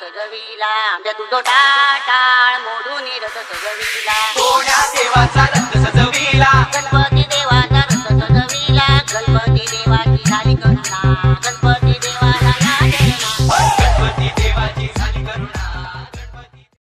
सजविला. आंब्या तुझो टाटाळ मोडून रथ देवाचा रथ सजविला? गणपती देवाचा रथ सजविला. गणपती